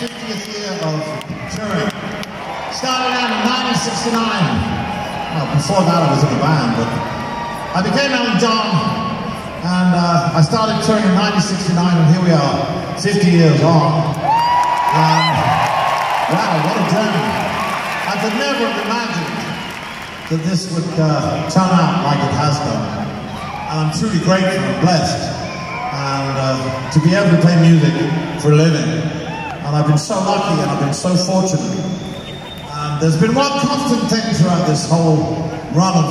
50th year of touring. Started out in 1969. Well, before that I was in the band, but I became Elton John, and uh, I started touring in 1969, and here we are, 50 years on. And, wow, what a journey. I could never have imagined that this would uh, turn out like it has done. And I'm truly grateful and blessed and uh, to be able to play music for a living. And I've been so lucky and I've been so fortunate. And there's been one constant thing throughout this whole run of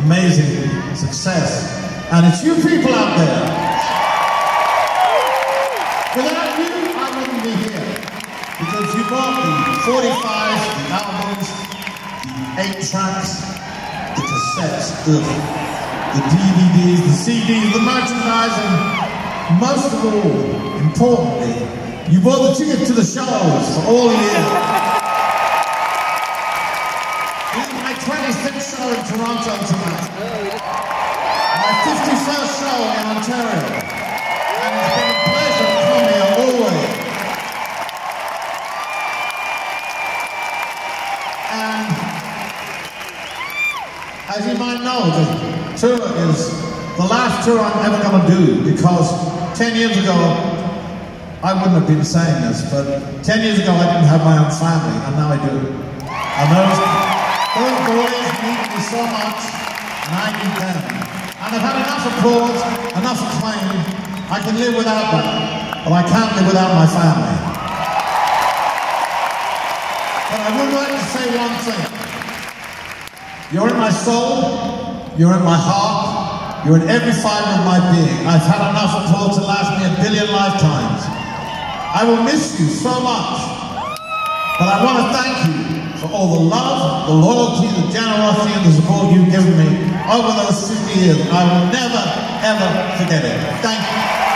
amazing success. And it's you people out there. Without you, I wouldn't be here. Because you bought the 45s, the albums, the 8 tracks, the cassettes, the, the DVDs, the CDs, the merchandising, most of all, importantly, you bought the ticket to the shows for all. This is my 26th show in Toronto tonight. My 51st show in Ontario. And it's been a pleasure to come here always. And as you might know, the tour is the last tour I'm ever going to do because 10 years ago, I wouldn't have been saying this, but 10 years ago I didn't have my own family, and now I do. And those, those boys need me so much, and I need them. And I've had enough applause, enough acclaim. I can live without that, but I can't live without my family. But I would like to say one thing. You're in my soul, you're in my heart, you're in every fiber of my being. I've had enough applause to last me a billion lifetimes. I will miss you so much. But I want to thank you for all the love, the loyalty, the generosity, and the support you've given me over those 50 years. I will never, ever forget it. Thank you.